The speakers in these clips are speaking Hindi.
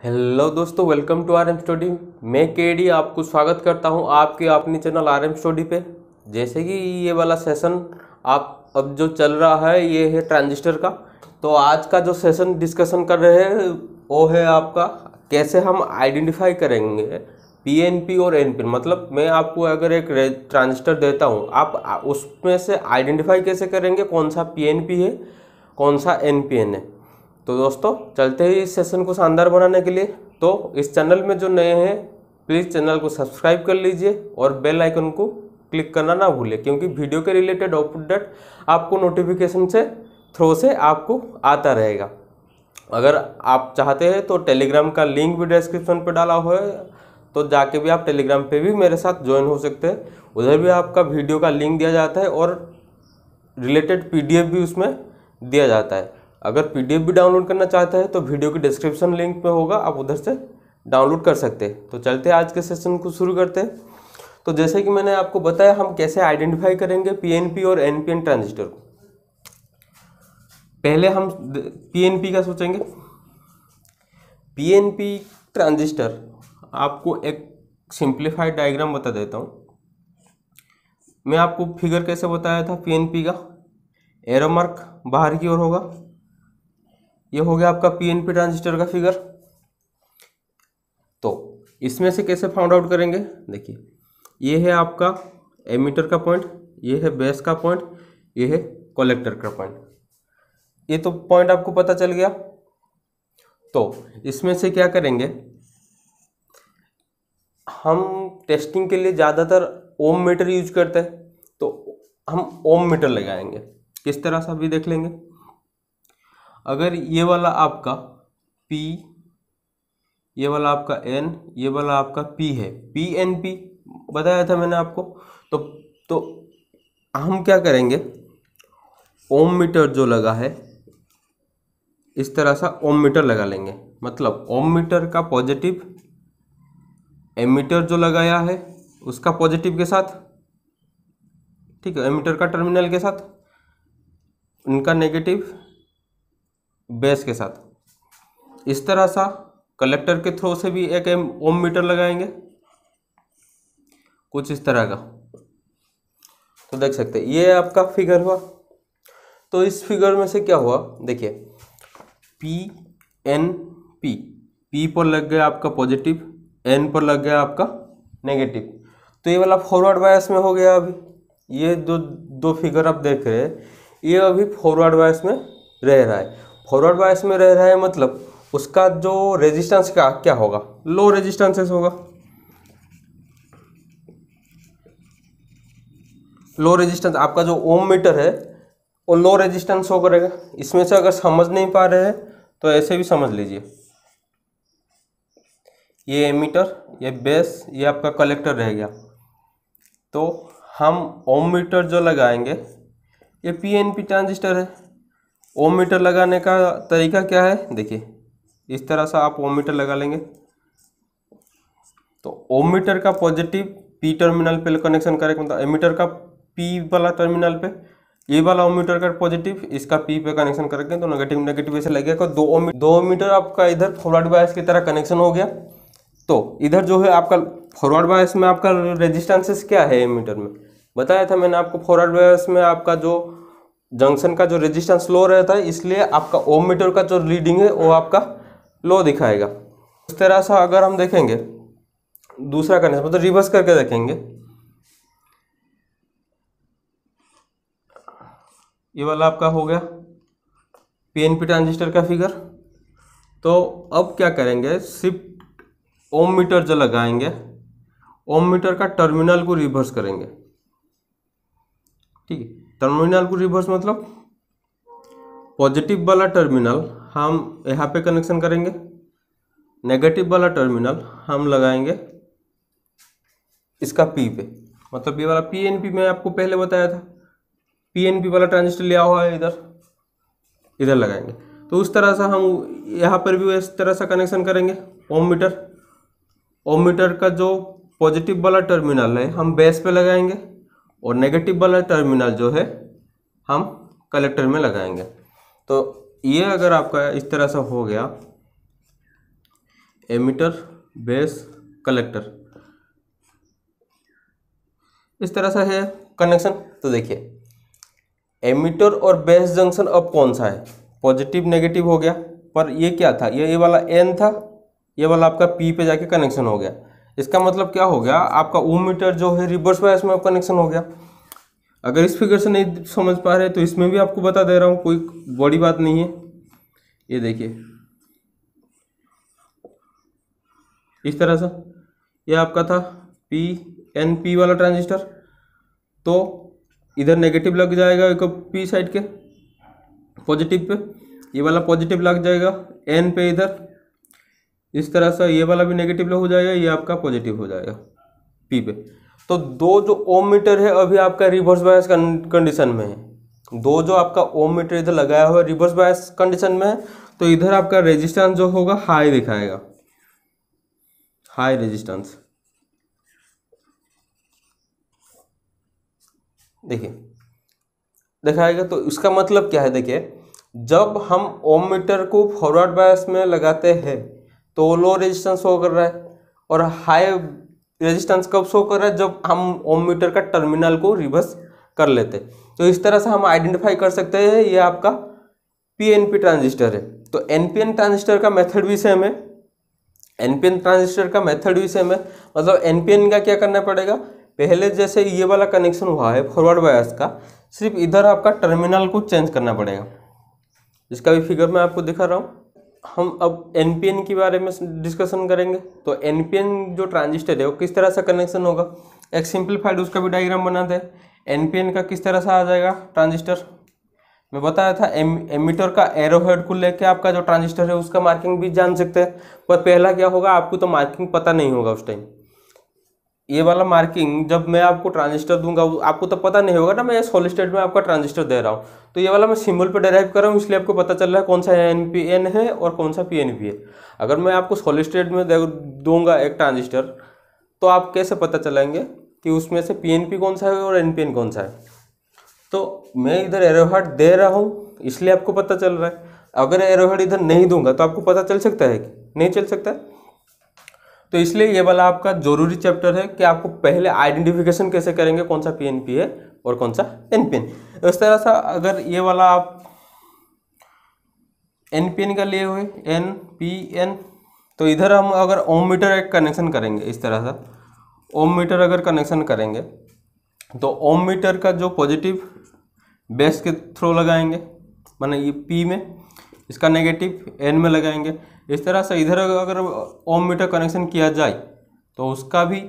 हेलो दोस्तों welcome to R M study मैं के डी आपको स्वागत करता हूँ आपके अपने चैनल आर एम स्टडी पे। जैसे कि ये वाला सेशन आप अब जो चल रहा है, ये है ट्रांजिस्टर का। तो आज का जो सेशन डिस्कशन कर रहे हैं, वो है आपका कैसे हम आइडेंटिफाई करेंगे पीएनपी और एनपी मतलब मैं आपको अगर एक ट्रांजिस्टर देता हूँ, आप उसमें से आइडेंटिफाई कैसे करेंगे? कौन सा पीएनपी है, कौन सा एनपीएन है। तो दोस्तों, चलते ही इस सेशन को शानदार बनाने के लिए। तो इस चैनल में जो नए हैं प्लीज़ चैनल को सब्सक्राइब कर लीजिए और बेल आइकन को क्लिक करना ना भूलें, क्योंकि वीडियो के रिलेटेड अपडेट आपको नोटिफिकेशन से थ्रो से आपको आता रहेगा। अगर आप चाहते हैं तो टेलीग्राम का लिंक भी डिस्क्रिप्शन पर डाला हुआ है तो जाके भी आप टेलीग्राम पे भी मेरे साथ ज्वाइन हो सकते हैं। उधर भी आपका वीडियो का लिंक दिया जाता है और रिलेटेड पीडीएफ भी उसमें दिया जाता है। अगर पीडीएफ भी डाउनलोड करना चाहते हैं तो वीडियो के डिस्क्रिप्शन लिंक में होगा, आप उधर से डाउनलोड कर सकते हैं। तो चलते हैं आज के सेशन को शुरू करते हैं। तो जैसे कि मैंने आपको बताया, हम कैसे आइडेंटिफाई करेंगे पीएनपी और एनपीएन ट्रांजिस्टर को। पहले हम पीएनपी का सोचेंगे। पीएनपी ट्रांजिस्टर, आपको एक सिंप्लीफाइड डायग्राम बता देता हूँ। मैं आपको फिगर कैसे बताया था पीएनपी का? एरो मार्क बाहर की ओर होगा। ये हो गया आपका पीएनपी ट्रांजिस्टर का फिगर तो इसमें से कैसे फाउंड आउट करेंगे? देखिए, ये है आपका एमीटर का पॉइंट ये है बेस का पॉइंट ये है कलेक्टर का पॉइंट ये तो पॉइंट आपको पता चल गया। तो इसमें से क्या करेंगे? हम टेस्टिंग के लिए ज़्यादातर ओम मीटर यूज़ करते हैं तो हम ओम मीटर लगाएँगे। किस तरह से अभी देख लेंगे। अगर ये वाला आपका P, ये वाला आपका N, ये वाला आपका P है। पी एन पी बताया था मैंने आपको। तो तो हम क्या करेंगे? ओम मीटर जो लगा है, इस तरह सा ओम मीटर लगा लेंगे। मतलब ओम मीटर का पॉजिटिव एमीटर जो लगाया है, उसका पॉजिटिव के साथ, ठीक है एमीटर का टर्मिनल के साथ उनका नेगेटिव बेस के साथ। इस तरह सा कलेक्टर के थ्रो से भी एक एम ओम मीटर लगाएँगे। कुछ इस तरह का। तो देख सकते हैं, ये आपका फिगर हुआ। तो इस फिगर में से क्या हुआ? देखिए, पी एन पी पी पर लग गया आपका पॉजिटिव, एन पर लग गया आपका नेगेटिव। तो ये वाला फॉरवर्ड बायस में हो गया अभी। ये दो दो फिगर आप देख रहे हैं, ये अभी फॉरवर्ड बायस में रह रहा है। फॉरवर्ड बायस में रह रहा है मतलब उसका जो रेजिस्टेंस का क्या होगा? लो रेजिस्टेंसेस होगा। लो रेजिस्टेंस आपका जो ओम मीटर है, वो लो रेजिस्टेंस हो करेगा। इसमें से अगर समझ नहीं पा रहे हैं तो ऐसे भी समझ लीजिए। ये एमीटर ये बेस ये आपका कलेक्टर रह गया। तो हम ओम मीटर जो लगाएँगे, ये पीएनपी ट्रांजिस्टर है। ओम मीटर लगाने का तरीका क्या है? देखिए, इस तरह से आप ओम मीटर लगा लेंगे। तो ओम मीटर का पॉजिटिव पी टर्मिनल पे कनेक्शन करेंगे मतलब एमीटर का पी वाला टर्मिनल पे ये वाला ओम मीटर का पॉजिटिव, इसका पी पे कनेक्शन करेंगे तो नेगेटिव नेगेटिव ऐसे लगेगा दो ओम, दो मीटर आपका इधर फॉरवर्ड बायस की तरह कनेक्शन हो गया। तो इधर जो है आपका फॉरवर्ड बायस में आपका रेजिस्टेंसेस क्या है मीटर में? बताया था मैंने आपको, फॉरवर्ड बायस में आपका जो जंक्शन का जो रेजिस्टेंस लो रहता है, इसलिए आपका ओम मीटर का जो रीडिंग है, वो आपका लो दिखाएगा। इस तरह से अगर हम देखेंगे, दूसरा करने मतलब रिवर्स करके देखेंगे। ये वाला आपका हो गया पीएनपी ट्रांजिस्टर का फिगर तो अब क्या करेंगे सिर्फ़ ओम मीटर जो लगाएँगे ओम मीटर का टर्मिनल को रिवर्स करेंगे। ठीक है? टर्मिनल को रिवर्स मतलब? पॉजिटिव वाला टर्मिनल हम यहाँ पे कनेक्शन करेंगे। नेगेटिव वाला टर्मिनल हम लगाएँगे इसका पी पे। मतलब ये वाला पी एन पी मैं आपको पहले बताया था। पी एन पी वाला ट्रांजिस्टर लिया हुआ है इधर। इधर लगाएँगे। तो उस तरह से हम यहाँ पर भी इस तरह से कनेक्शन करेंगे। ओम मीटर ओम मीटर का जो पॉजिटिव वाला टर्मिनल है, हम बेस पे लगाएँगे। और नेगेटिव वाला टर्मिनल जो है, हम कलेक्टर में लगाएँगे। तो ये अगर आपका इस तरह से हो गया एमिटर बेस कलेक्टर इस तरह से है कनेक्शन तो देखिए एमिटर और बेस जंक्शन अब कौन सा है? पॉजिटिव नेगेटिव हो गया, पर ये क्या था? ये ये वाला एन था, ये वाला आपका पी पे जाके कनेक्शन हो गया। इसका मतलब क्या हो गया? आपका ओम मीटर जो है रिवर्स बायस में कनेक्शन हो गया। अगर इस फिगर से नहीं समझ पा रहे तो इसमें भी आपको बता दे रहा हूँ, कोई बड़ी बात नहीं है। ये देखिए। इस तरह से। ये आपका था पी एन पी वाला ट्रांजिस्टर तो इधर नेगेटिव लग जाएगा एक पी साइड के पॉजिटिव पे। ये वाला पॉजिटिव लग जाएगा एन पे इधर। इस तरह से ये वाला भी नेगेटिव हो जाएगा, ये आपका पॉजिटिव हो जाएगा पी पे। तो दो जो ओम मीटर है, अभी आपका रिवर्स बायस कंडीशन में है। दो जो आपका ओम मीटर इधर लगाया हुआ है रिवर्स बायस कंडीशन में है तो इधर आपका रेजिस्टेंस जो होगा हाई दिखाएगा। हाई रेजिस्टेंस देखिए, दिखाएगा तो इसका मतलब क्या है? देखिए, जब हम ओम मीटर को फॉरवर्ड बायस में लगाते हैं तो लो रेजिस्टेंस शो कर रहा है। और हाई रेजिस्टेंस कब शो कर रहा है? जब हम ओम मीटर का टर्मिनल को रिवर्स कर लेते तो इस तरह से हम आइडेंटिफाई कर सकते हैं ये आपका पीएनपी ट्रांजिस्टर है। तो एनपीएन ट्रांजिस्टर का मेथड भी सेम है। एनपीएन ट्रांजिस्टर का मेथड भी सेम है। मतलब एनपीएन का क्या करना पड़ेगा? पहले जैसे ये वाला कनेक्शन हुआ है फॉरवर्ड बायस का, सिर्फ़ इधर आपका टर्मिनल को चेंज करना पड़ेगा। इसका भी फिगर मैं आपको दिखा रहा हूँ। हम अब एन पी एन के बारे में डिस्कशन करेंगे। तो एन पी एन जो ट्रांजिस्टर है, वो किस तरह से कनेक्शन होगा? एक सिंपलीफाइड उसका भी डायग्राम बनाते हैं। एन का किस तरह से आ जाएगा ट्रांजिस्टर मैं बताया था एम एमीटर का एरोहेड को लेके आपका जो ट्रांजिस्टर है, उसका मार्किंग भी जान सकते हैं। पर पहला क्या होगा, आपको तो मार्किंग पता नहीं होगा उस टाइम ये वाला मार्किंग जब मैं आपको ट्रांजिस्टर दूँगा आपको तो पता नहीं होगा ना, मैं सॉलिड स्टेट में आपका ट्रांजिस्टर दे रहा हूँ। तो ये वाला मैं सिंबल पे डेराइव कर रहा हूँ, इसलिए आपको पता चल रहा है कौन सा एन पी एन है और कौन सा पी एन पी है। अगर मैं आपको सॉलिड स्टेट में दूँगा एक ट्रांजिस्टर तो आप कैसे पता चलाएँगे कि उसमें से पी एन पी कौन सा है और एन पी एन कौन सा है? तो मैं इधर एरोहार्ट दे रहा हूँ, इसलिए आपको पता चल रहा है। अगर एरोहार्ट इधर नहीं दूँगा तो आपको पता चल सकता है कि नहीं चल सकता है? तो इसलिए ये वाला आपका ज़रूरी चैप्टर है कि आपको पहले आइडेंटिफिकेशन कैसे करेंगे, कौन सा पीएनपी है और कौन सा एनपीएन इस तरह से अगर ये वाला आप एनपीएन का लिए हुए एन पी एन तो इधर हम अगर ओम मीटर एक कनेक्शन करेंगे इस तरह से। ओम मीटर अगर कनेक्शन करेंगे तो ओम मीटर का जो पॉजिटिव बेस के थ्रू लगाएँगे, माना ये पी में, इसका नेगेटिव एन में लगाएँगे। इस तरह से इधर अगर ओम मीटर कनेक्शन किया जाए तो उसका भी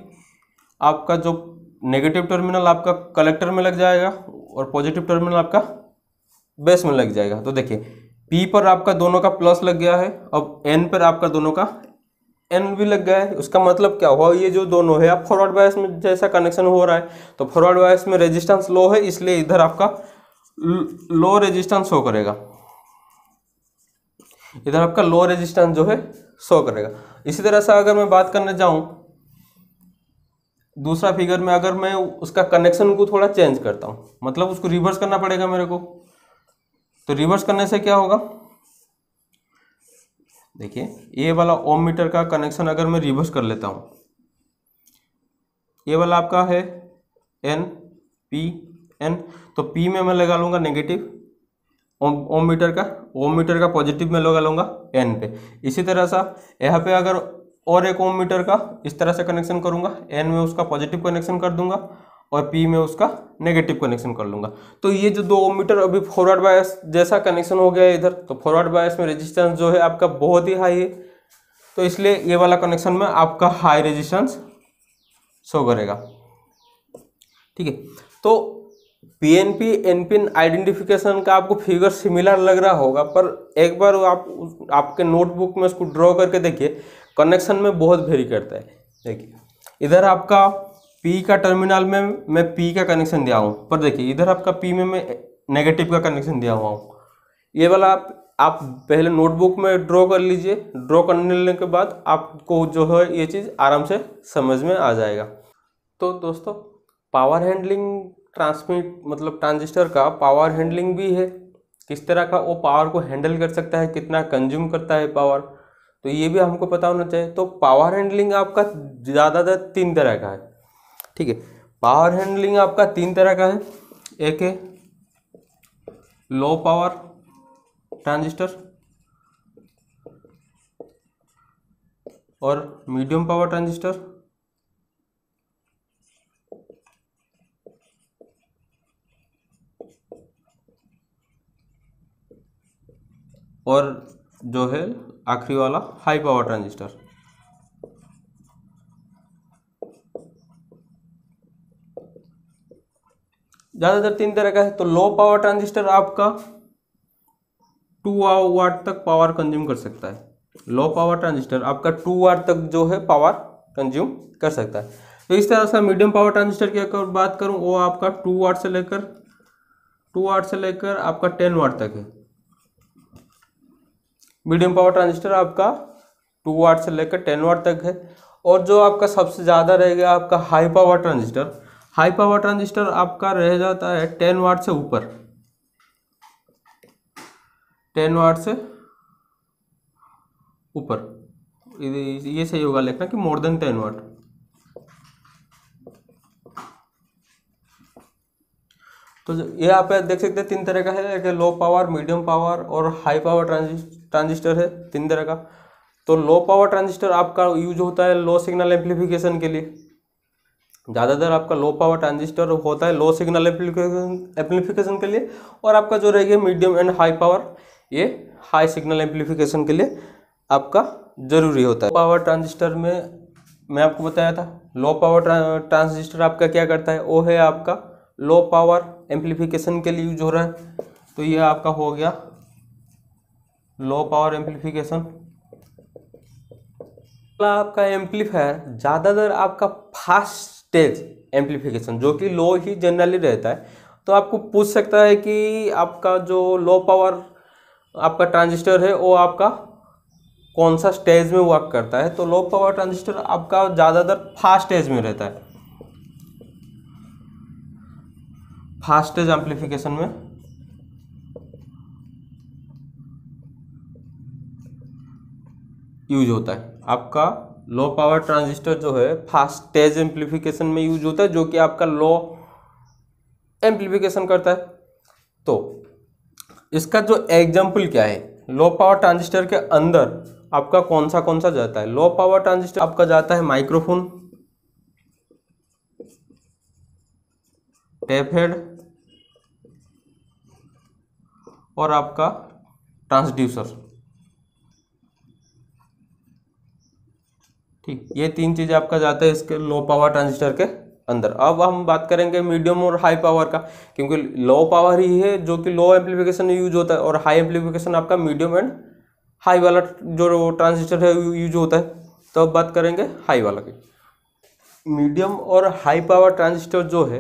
आपका जो नेगेटिव टर्मिनल आपका कलेक्टर में लग जाएगा और पॉजिटिव टर्मिनल आपका बेस में लग जाएगा। तो देखिए पी पर आपका दोनों का प्लस लग गया है, अब एन पर आपका दोनों का एन भी लग गया है। उसका मतलब क्या हुआ? ये जो दोनों है आप फॉरवर्ड बायस में जैसा कनेक्शन हो रहा है तो फॉरवर्ड बायस में रेजिस्टेंस लो है, इसलिए इधर आपका लो रेजिस्टेंस शो करेगा। इधर आपका लो रेजिस्टेंस जो है शो करेगा। इसी तरह से अगर मैं बात करने जाऊँ, दूसरा फिगर में अगर मैं उसका कनेक्शन को थोड़ा चेंज करता हूँ मतलब उसको रिवर्स करना पड़ेगा मेरे को तो रिवर्स करने से क्या होगा? देखिए, ये वाला ओम मीटर का कनेक्शन अगर मैं रिवर्स कर लेता हूँ, ये वाला आपका है एन पी एन तो पी में मैं लगा लूँगा नेगेटिव ओम मीटर का, ओम मीटर का पॉजिटिव में लगा लूँगा एन पे। इसी तरह सा यहाँ पे अगर और एक ओम मीटर का इस तरह से कनेक्शन करूँगा एन में उसका पॉजिटिव कनेक्शन कर दूँगा और पी में उसका नेगेटिव कनेक्शन कर लूँगा। तो ये जो दो ओम मीटर अभी फॉरवर्ड बायस जैसा कनेक्शन हो गया है इधर तो फॉरवर्ड बायस में रेजिस्टेंस जो है आपका बहुत ही हाई है। तो इसलिए ये वाला कनेक्शन में आपका हाई रेजिस्टेंस शो करेगा। ठीक है? तो पीएनपी एनपिन आइडेंटिफिकेशन का आपको फिगर सिमिलर लग रहा होगा, पर एक बार आप आपके नोटबुक में उसको ड्रॉ करके देखिए कनेक्शन में बहुत वेरी करता है। देखिए, इधर आपका पी का टर्मिनल में मैं पी का कनेक्शन दिया हूँ, पर देखिए, इधर आपका पी में मैं नेगेटिव का कनेक्शन दिया हुआ हूँ। ये वाला आप आप पहले नोटबुक में ड्रॉ कर लीजिए। ड्रॉ करने के बाद आपको जो है ये चीज़ आराम से समझ में आ जाएगा। तो दोस्तों पावर हैंडलिंग ट्रांसमिट मतलब ट्रांजिस्टर का पावर हैंडलिंग भी है। किस तरह का वो पावर को हैंडल कर सकता है, कितना कंज्यूम करता है पावर तो ये भी हमको पता होना चाहिए। तो पावर हैंडलिंग आपका ज़्यादातर तीन तरह का है, ठीक है? पावर हैंडलिंग आपका तीन तरह का है। एक है लो पावर ट्रांजिस्टर और मीडियम पावर ट्रांजिस्टर और जो है आखिरी वाला हाई पावर ट्रांजिस्टर ज़्यादातर तीन तरह का है तो लो पावर ट्रांजिस्टर आपका टू वाट तक पावर कंज्यूम कर सकता है। लो पावर ट्रांजिस्टर आपका टू वाट तक जो है पावर कंज्यूम कर सकता है। तो इस तरह से मीडियम पावर ट्रांजिस्टर की अगर बात करूँ, वो आपका टू वाट से लेकर टू वाट से लेकर आपका टेन वाट तक है। मीडियम पावर ट्रांजिस्टर आपका टू वाट से लेकर टेन वाट तक है। और जो आपका सबसे ज़्यादा रहेगा आपका high power transistor. High power transistor आपका रह जाता है टेन वाट से ऊपर। टेन वाट से ऊपर। ये सही होगा लिखना कि मोर देन टेन वाट। तो ये आप देख सकते हैं तीन तरह का है, एक लो पावर मीडियम पावर और हाई पावर ट्रांजिस्टर है, तीन तरह का। तो लो पावर ट्रांजिस्टर आपका यूज़ होता है लो सिग्नल एम्पलीफिकेशन के लिए। ज़्यादातर आपका लो पावर ट्रांजिस्टर होता है लो सिग्नल एम्पलीफिकेशन एम्पलीफिकेशन के लिए और आपका जो रहेगा मीडियम एंड हाई पावर ये हाई सिग्नल एम्पलीफिकेशन के लिए आपका ज़रूरी होता है। पावर ट्रांजिस्टर में मैं आपको बताया था लो पावर ट्रांजिस्टर आपका क्या करता है? वो है आपका लो पावर एम्पलीफिकेशन के लिए यूज़ हो रहा है। तो ये आपका हो गया लो पावर एम्पलीफिकेशन आपका एम्पलीफायर ज़्यादातर आपका फास्ट स्टेज एम्पलीफिकेशन जो कि लो ही जनरली रहता है। तो आपको पूछ सकता है कि आपका जो लो पावर आपका ट्रांजिस्टर है, वो आपका कौन सा स्टेज में वर्क करता है? तो लो पावर ट्रांजिस्टर आपका ज़्यादातर फास्ट स्टेज में रहता है। फास्ट स्टेज एम्पलीफिकेशन में। यूज़ होता है। आपका लो पावर ट्रांजिस्टर जो है फास्टेज स्टेज एम्पलीफिकेशन में यूज़ होता है, जो कि आपका लो एम्पलीफिकेशन करता है। तो इसका जो एग्ज़ाम्पल क्या है? लो पावर ट्रांजिस्टर के अंदर आपका कौन सा कौन सा जाता है? लो पावर ट्रांजिस्टर आपका जाता है माइक्रोफोन टेप हेड और आपका ट्रांसड्यूसर। ठीक, ये तीन चीज़ें आपका जाता है इसके लो पावर ट्रांजिस्टर के अंदर। अब हम बात करेंगे मीडियम और हाई पावर का, क्योंकि लो पावर ही है जो कि लो एम्पलीफिकेशन में यूज़ होता है, और हाई एम्पलीफिकेशन आपका मीडियम एंड हाई वाला जो ट्रांजिस्टर है यूज़ होता है। तो अब बात करेंगे हाई वाला की। मीडियम और हाई पावर ट्रांजिस्टर जो है,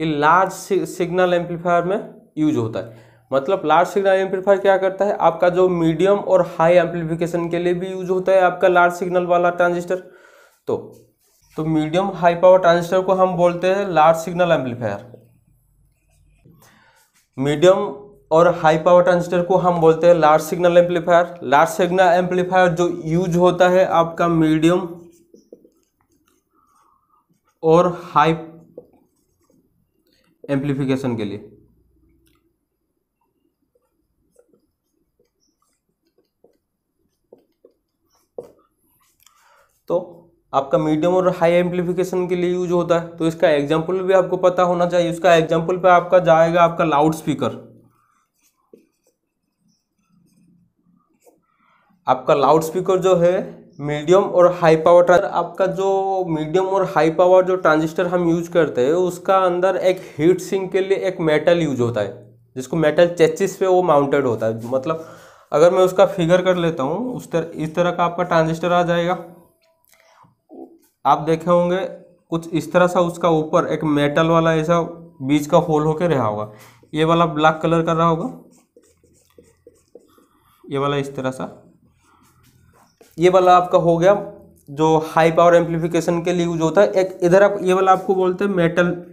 ये लार्ज सिग्नल एम्पलीफायर में यूज़ होता है। मतलब लार्ज सिग्नल एम्पलीफायर क्या करता है? आपका जो मीडियम और हाई एम्पलीफिकेशन के लिए भी यूज़ होता है आपका लार्ज सिग्नल वाला ट्रांजिस्टर तो तो मीडियम हाई पावर ट्रांजिस्टर को हम बोलते हैं लार्ज सिग्नल एम्पलीफायर मीडियम और हाई पावर ट्रांजिस्टर को हम बोलते हैं large signal amplifier large signal amplifier जो यूज़ होता है आपका मीडियम और हाई एम्पलीफिकेशन के लिए। तो आपका मीडियम और हाई एम्पलीफिकेशन के लिए यूज़ होता है। तो इसका एग्ज़ाम्पल भी आपको पता होना चाहिए। इसका एग्ज़ाम्पल पे आपका जाएगा आपका लाउड स्पीकर आपका लाउड स्पीकर जो है मीडियम और हाई पावर आपका जो मीडियम और हाई पावर जो ट्रांजिस्टर हम यूज़ करते हैं, उसका अंदर एक हीट सिंक के लिए एक मेटल यूज़ होता है। जिसको मेटल चेचिस पे वो माउंटेड होता है। मतलब अगर मैं उसका फिगर कर लेता हूँ, उस तरह इस तरह का आपका ट्रांजिस्टर आ जाएगा। आप देखे होंगे, कुछ इस तरह सा उसका ऊपर एक मेटल वाला ऐसा बीच का होल होके रहा होगा। ये वाला ब्लैक कलर का रहा होगा। ये वाला इस तरह सा। ये वाला आपका हो गया, जो हाई पावर एम्पलीफिकेशन के लिए यूज़ होता है। एक इधर आप, ये वाला आपको बोलते हैं मेटल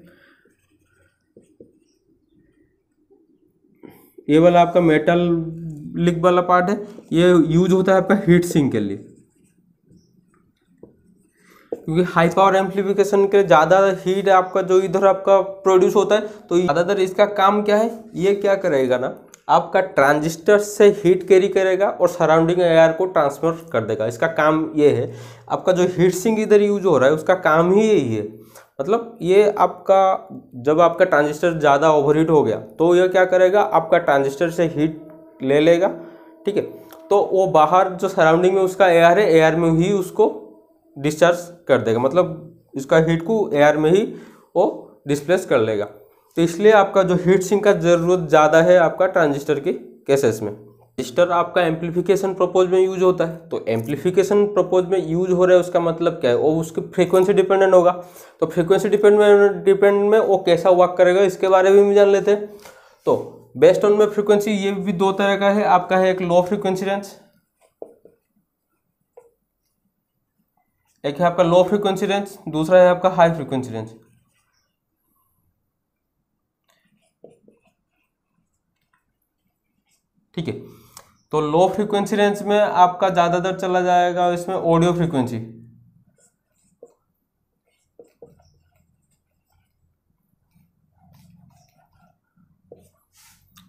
ये वाला आपका मेटल लिक वाला पार्ट है। ये यूज़ होता है आपका हीट सिंक के लिए। क्योंकि हाई पावर एम्पलीफिकेशन के ज़्यादा हीट आपका, जो इधर आपका प्रोड्यूस होता है तो ज़्यादातर इसका काम क्या है? ये क्या करेगा ना, आपका ट्रांजिस्टर से हीट कैरी करेगा और सराउंडिंग एयर को ट्रांसफ़र कर देगा। इसका काम ये है, आपका जो हीट सिंक इधर यूज़ हो रहा है, उसका काम ही यही है। मतलब ये आपका, जब आपका ट्रांजिस्टर ज़्यादा ओवरहीट हो गया तो ये क्या करेगा? आपका ट्रांजिस्टर से हीट ले लेगा, ठीक है? तो वो बाहर जो सराउंडिंग में उसका एयर है एयर में ही उसको डिस्चार्ज कर देगा। मतलब इसका हीट को एयर में ही वो डिस्प्लेस कर लेगा। तो इसलिए आपका जो हीट सिंक का ज़रूरत ज़्यादा है आपका ट्रांजिस्टर के केसेस में। रजिस्टर आपका एम्पलीफिकेशन प्रपोज में यूज़ होता है। तो एम्पलीफिकेशन प्रपोज में यूज़ हो रहा है, उसका मतलब क्या है? वो उसकी फ्रीक्वेंसी डिपेंडेंट होगा। तो फ्रीक्वेंसी डिपेंड में डिपेंड में वो कैसा वर्क करेगा, इसके बारे में भी जान लेते हैं। तो बेस्ट ऑन में फ्रीक्वेंसी ये भी दो तरह का है। आपका है एक लो फ्रीक्वेंसी रेंज एक है आपका लो फ्रीक्वेंसी रेंज दूसरा है आपका हाई फ्रीक्वेंसी रेंज ठीक है? तो लो फ्रीक्वेंसी रेंज में आपका ज़्यादातर चला जाएगा इसमें ऑडियो फ्रीक्वेंसी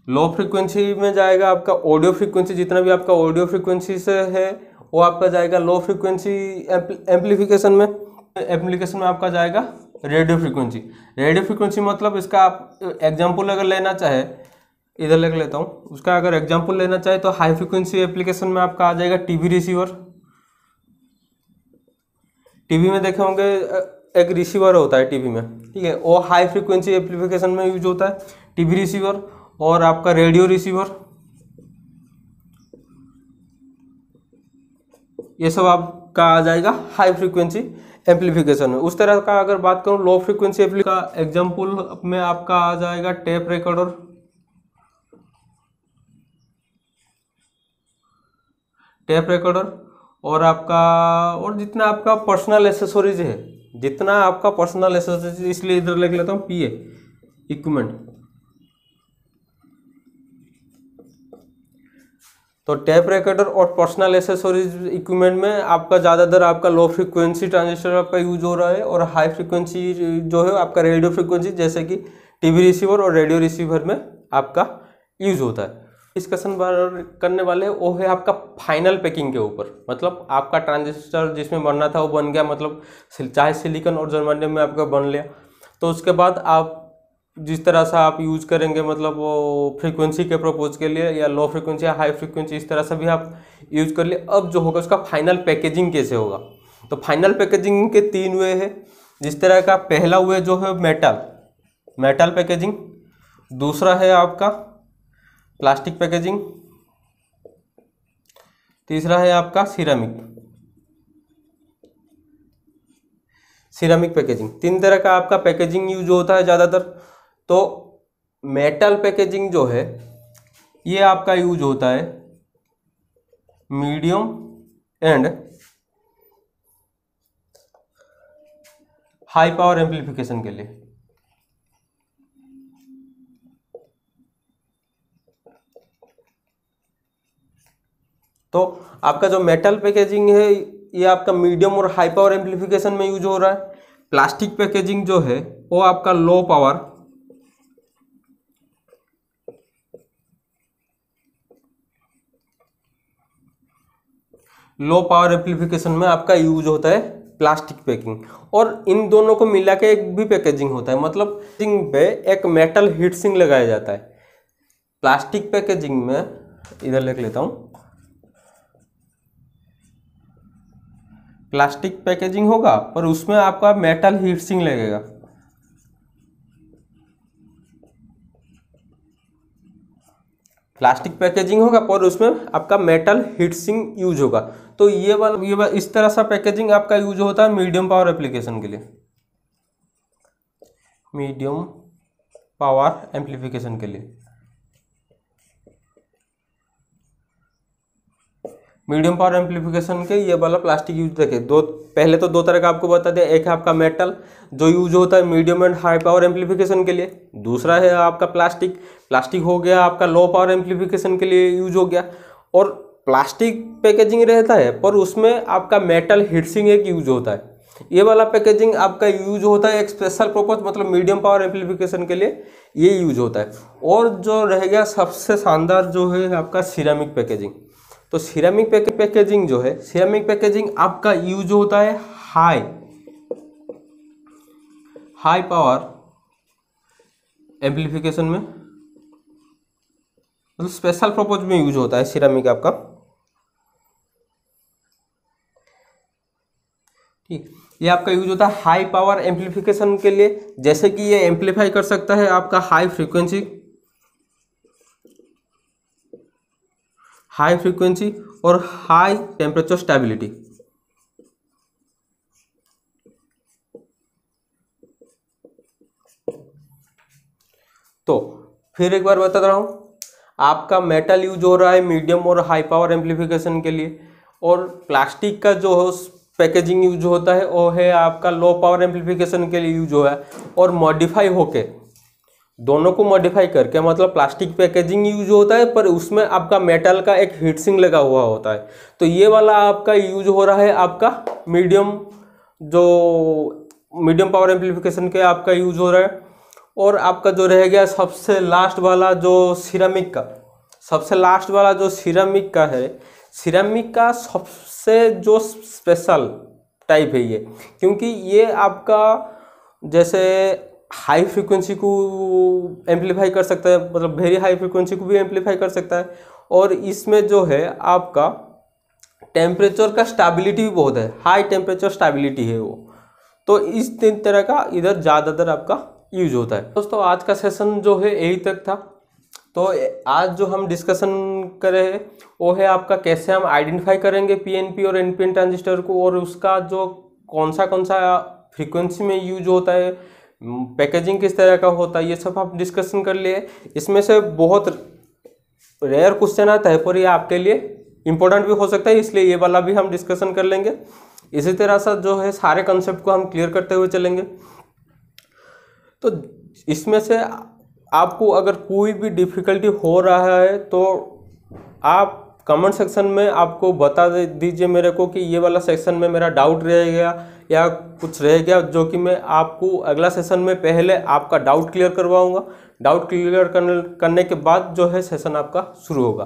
लो फ्रीक्वेंसी में जाएगा आपका ऑडियो फ्रीक्वेंसी जितना भी आपका ऑडियो फ्रीक्वेंसी से है वो आपका जाएगा लो फ्रिक्वेंसी एम्पलीफिकेशन में एप्लीकेशन में आपका जाएगा रेडियो फ्रिक्वेंसी रेडियो फ्रिक्वेंसी मतलब इसका आप एग्ज़ाम्पल अगर लेना चाहे, इधर लेकर लेता हूँ, उसका अगर एग्ज़ाम्पल लेना चाहे तो हाई फ्रिक्वेंसी एप्लीकेशन में आपका आ जाएगा टीवी रिसीवर टीवी में देखे होंगे एक रिसीवर होता है टीवी में, ठीक है? वो हाई फ्रिक्वेंसी एप्लीकेशन में यूज़ होता है टीवी रिसीवर और आपका रेडियो रिसीवर ये सब आपका आ जाएगा हाई फ्रिक्वेंसी एम्पलीफिकेशन में उस तरह का अगर बात करूँ लो फ्रिक्वेंसी का एग्ज़ाम्पल में आपका आ जाएगा टेप रिकॉर्डर टेप रिकॉर्डर और आपका, और जितना आपका पर्सनल एसेसरीज है, जितना आपका पर्सनल एसेसरीज इसलिए इधर लिख लेता हूँ पी ए इक्विपमेंट तो टैप रिकॉर्डर और पर्सनल एसेसरीज इक्विपमेंट में आपका ज़्यादातर आपका लो फ्रिक्वेंसी ट्रांजिस्टर आपका यूज़ हो रहा है और हाई फ्रिक्वेंसी जो है आपका रेडियो फ्रिक्वेंसी जैसे कि टीवी रिसीवर और रेडियो रिसीवर में आपका यूज़ होता है। डिस्कशन करने वाले, वो है आपका फाइनल पैकिंग के ऊपर। मतलब आपका ट्रांजिस्टर जिसमें बनना था, वो बन गया। मतलब चाहे सिलिकॉन और जर्मानियम में आपका बन लिया। तो उसके बाद आप जिस तरह से आप यूज़ करेंगे मतलब वो फ्रीक्वेंसी के प्रपोज के लिए या लो फ्रीक्वेंसी या हाई फ्रीक्वेंसी इस तरह से भी आप यूज़ कर लिए। अब जो होगा, उसका फाइनल पैकेजिंग कैसे होगा? तो फाइनल पैकेजिंग के तीन वे है। जिस तरह का पहला वे जो है मेटल मेटल पैकेजिंग दूसरा है आपका प्लास्टिक पैकेजिंग तीसरा है आपका सिरामिक सिरामिक पैकेजिंग तीन तरह का आपका पैकेजिंग यूज़ होता है ज़्यादातर। तो मेटल पैकेजिंग जो है, ये आपका यूज़ होता है medium and high power amplification के लिए। तो आपका जो मेटल पैकेजिंग है, ये आपका मीडियम और हाई पावर एम्पलीफिकेशन में यूज़ हो रहा है। प्लास्टिक पैकेजिंग जो है, वो आपका low power low power amplification में आपका यूज़ होता है प्लास्टिक पैकिंग। और इन दोनों को मिला के एक भी पैकेजिंग होता है। मतलब पे एक मेटल हीट सिंग लगाया जाता है। प्लास्टिक पैकेजिंग में, इधर लिख लेता हूँ। प्लास्टिक पैकेजिंग होगा, पर उसमें आपका मेटल हीट सिंग लगेगा। प्लास्टिक पैकेजिंग होगा पर उसमें आपका मेटल हीट सिंग यूज़ होगा। तो ये वाला ये वाला, इस तरह सा पैकेजिंग आपका यूज़ होता है मीडियम पावर एप्लीकेशन के लिए। मीडियम पावर एम्प्लीफिकेशन के लिए। मीडियम पावर एम्पलीफिकेशन के ये वाला प्लास्टिक यूज़ देखे। दो, पहले तो दो तरह का आपको बता दिया, एक है आपका मेटल जो यूज़ होता है medium and high power amplification के लिए। दूसरा है आपका प्लास्टिक प्लास्टिक हो गया आपका लो पावर एम्पलीफिकेशन के लिए यूज़ हो गया। और प्लास्टिक पैकेजिंग रहता है, पर उसमें आपका मेटल हीटसिंग एक यूज़ होता है। ये वाला पैकेजिंग आपका यूज़ होता है एक स्पेशल पर्पज मतलब मीडियम पावर एम्पलीफिकेशन के लिए ये यूज़ होता है। और जो रह गया सबसे शानदार जो है आपका सिरामिक पैकेजिंग तो सिरामिक पैकेजिंग जो है सिरामिक पैकेजिंग आपका यूज़ होता है हाई हाई पावर एम्पलीफिकेशन में मतलब स्पेशल पर्पज में यूज़ होता है सिरामिक आपका। ठीक, ये आपका यूज़ होता है हाई पावर एम्पलीफिकेशन के लिए, जैसे कि ये एम्पलीफाई कर सकता है आपका हाई फ्रीक्वेंसी हाई फ्रीक्वेंसी और हाई टेम्परेचर स्टेबिलिटी तो फिर एक बार बता रहा हूँ, आपका मेटल यूज़ हो रहा है मीडियम और हाई पावर एम्पलीफिकेशन के लिए और प्लास्टिक का जो पैकेजिंग यूज़ होता है, वो है आपका लो पावर एम्पलीफिकेशन के लिए यूज़ हुआ है और मॉडिफाई होके दोनों को मॉडिफाई करके मतलब प्लास्टिक पैकेजिंग यूज़ होता है, पर उसमें आपका मेटल का एक हीट हीटसिंग लगा हुआ होता है। तो ये वाला आपका यूज़ हो रहा है आपका मीडियम जो मीडियम पावर एम्पलीफिकेशन के आपका यूज़ हो रहा है। और आपका जो रह गया सबसे लास्ट वाला जो सिरामिक का, सबसे लास्ट वाला जो सिरामिक का है सिरामिक का सबसे जो स्पेशल टाइप है ये। क्योंकि ये आपका जैसे हाई फ्रिक्वेंसी को एम्पलीफाई कर सकता है मतलब वेरी हाई फ्रिक्वेंसी को भी एम्पलीफाई कर सकता है। और इसमें जो है आपका टेम्परेचर का स्टेबिलिटी भी बहुत है हाई टेम्परेचर स्टेबिलिटी है वो। तो इस तीन तरह का इधर ज़्यादातर आपका यूज़ होता है। दोस्तों, आज का सेशन जो है यही तक था। तो आज जो हम डिस्कशन कर हैं, वो है आपका कैसे हम आइडेंटिफाई करेंगे पीएनपी और एनपीएन ट्रांजिस्टर को, और उसका जो कौन सा कौन सा फ्रीक्वेंसी में यूज़ होता है पैकेजिंग किस तरह का होता है, ये सब आप डिस्कशन कर लिए। इसमें से बहुत रेयर क्वेश्चन आता है, पर ये आपके लिए इम्पोर्टेंट भी हो सकता है, इसलिए ये वाला भी हम डिस्कशन कर लेंगे। इसी तरह से जो है, सारे कंसेप्ट को हम क्लियर करते हुए चलेंगे। तो इसमें से आपको अगर कोई भी डिफ़िकल्टी हो रहा है तो आप कमेंट सेक्शन में आपको बता दीजिए मेरे को कि ये वाला सेक्शन में मेरा डाउट रह गया या कुछ रह गया, जो कि मैं आपको अगला सेशन में पहले आपका डाउट क्लियर करवाऊँगा। डाउट क्लियर करने के बाद जो है सेशन आपका शुरू होगा।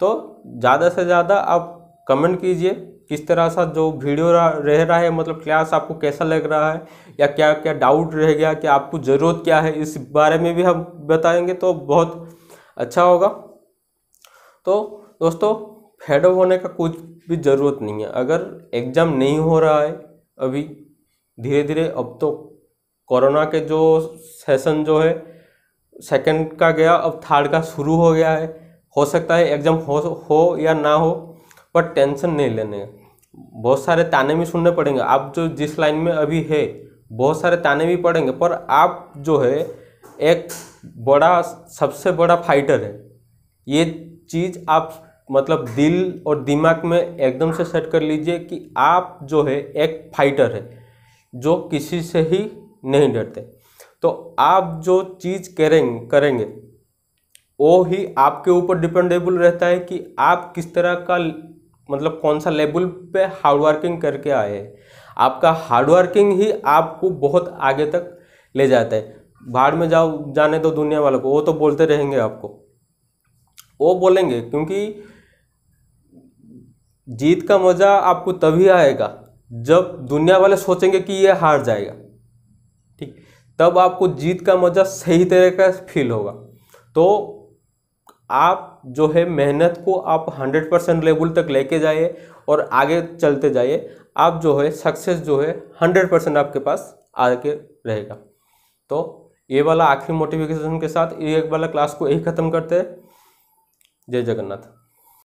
तो ज़्यादा से ज़्यादा आप कमेंट कीजिए, किस तरह सा जो वीडियो रह रहा है मतलब क्लास आपको कैसा लग रहा है, या क्या क्या डाउट रह गया, कि आपको ज़रूरत क्या है, इस बारे में भी हम बताएँगे तो बहुत अच्छा होगा। तो दोस्तों फेडअप होने का कुछ भी ज़रूरत नहीं है। अगर एग्ज़ाम नहीं हो रहा है अभी धीरे धीरे अब तो कोरोना के जो सेशन जो है सेकंड का गया, अब थर्ड का शुरू हो गया है। हो सकता है एग्ज़ाम हो हो या ना हो, पर टेंशन नहीं लेने बहुत सारे ताने भी सुनने पड़ेंगे। आप जो जिस लाइन में अभी है, बहुत सारे ताने भी पड़ेंगे पर आप जो है, एक बड़ा, सबसे बड़ा फाइटर है। ये चीज़ आप मतलब दिल और दिमाग में एकदम से सेट कर लीजिए कि आप जो है एक फाइटर है, जो किसी से ही नहीं डरते। तो आप जो चीज़ करेंगे करेंगे, वो ही आपके ऊपर डिपेंडेबल रहता है कि आप किस तरह का मतलब कौन सा लेवल पे हार्ड वर्किंग करके आए हैं। आपका हार्ड वर्किंग ही आपको बहुत आगे तक ले जाता है। बाहर में जाओ, जाने दो दुनिया वालों को, वो तो बोलते रहेंगे आपको। वो बोलेंगे, क्योंकि जीत का मज़ा आपको तभी आएगा जब दुनिया वाले सोचेंगे कि ये हार जाएगा। ठीक, तब आपको जीत का मज़ा सही तरह का फील होगा। तो आप जो है मेहनत को आप हंड्रेड परसेंट लेवल तक लेके जाइए और आगे चलते जाइए। आप जो है सक्सेस जो है हंड्रेड परसेंट आपके पास आके रहेगा। तो ये वाला आखिरी मोटिवेशन के साथ ये वाला क्लास को यही ख़त्म करते हैं। जय जगन्नाथ।